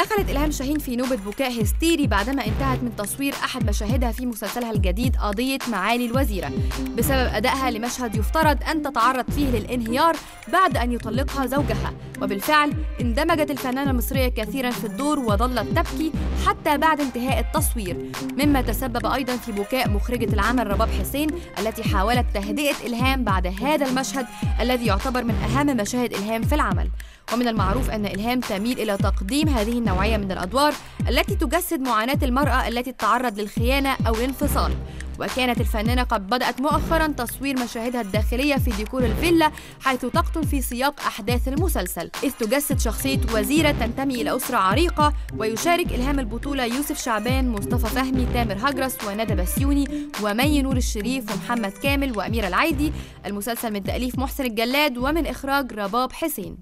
دخلت إلهام شاهين في نوبة بكاء هستيري بعدما انتهت من تصوير أحد مشاهدها في مسلسلها الجديد قضية معالي الوزيرة. بسبب أدائها لمشهد يفترض أن تتعرض فيه للانهيار بعد أن يطلقها زوجها. وبالفعل اندمجت الفنانة المصرية كثيرا في الدور وظلت تبكي حتى بعد انتهاء التصوير مما تسبب أيضا في بكاء مخرجة العمل رباب حسين التي حاولت تهدئة إلهام بعد هذا المشهد الذي يعتبر من أهم مشاهد إلهام في العمل. ومن المعروف أن إلهام تميل إلى تقديم هذه النوعية من الأدوار التي تجسد معاناة المرأة التي تتعرض للخيانة أو الانفصال. وكانت الفنانة قد بدأت مؤخرا تصوير مشاهدها الداخلية في ديكور الفيلا حيث تقطن في سياق أحداث المسلسل. إذ تجسد شخصية وزيرة تنتمي إلى أسرة عريقة ويشارك إلهام البطولة يوسف شعبان مصطفى فهمي تامر هجرس وندى بسيوني ومي نور الشريف ومحمد كامل وأميرة العيدي المسلسل من تأليف محسن الجلاد ومن إخراج رباب حسين.